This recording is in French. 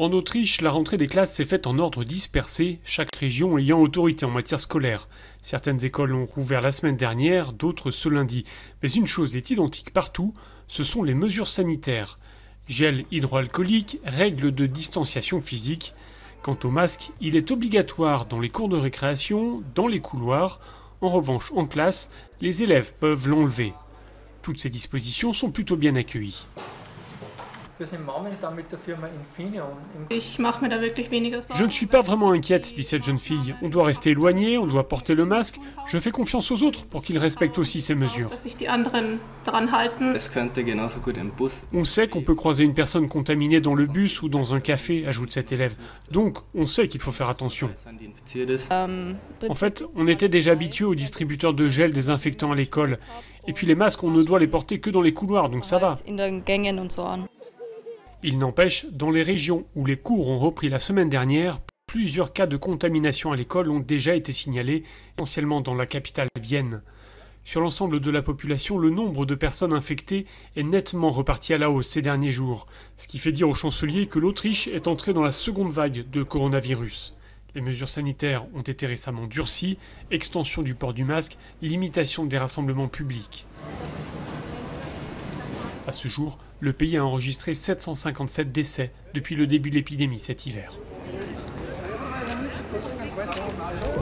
En Autriche, la rentrée des classes s'est faite en ordre dispersé, chaque région ayant autorité en matière scolaire. Certaines écoles ont rouvert la semaine dernière, d'autres ce lundi. Mais une chose est identique partout, ce sont les mesures sanitaires. Gel hydroalcoolique, règles de distanciation physique. Quant au masque, il est obligatoire dans les cours de récréation, dans les couloirs. En revanche, en classe, les élèves peuvent l'enlever. Toutes ces dispositions sont plutôt bien accueillies. Je ne suis pas vraiment inquiète, dit cette jeune fille. On doit rester éloigné, on doit porter le masque. Je fais confiance aux autres pour qu'ils respectent aussi ces mesures. On sait qu'on peut croiser une personne contaminée dans le bus ou dans un café, ajoute cet élève. Donc, on sait qu'il faut faire attention. En fait, on était déjà habitué aux distributeurs de gel désinfectant à l'école. Et puis les masques, on ne doit les porter que dans les couloirs, donc ça va. Il n'empêche, dans les régions où les cours ont repris la semaine dernière, plusieurs cas de contamination à l'école ont déjà été signalés, essentiellement dans la capitale Vienne. Sur l'ensemble de la population, le nombre de personnes infectées est nettement reparti à la hausse ces derniers jours, ce qui fait dire au chancelier que l'Autriche est entrée dans la seconde vague de coronavirus. Les mesures sanitaires ont été récemment durcies, extension du port du masque, limitation des rassemblements publics. À ce jour, le pays a enregistré 757 décès depuis le début de l'épidémie cet hiver.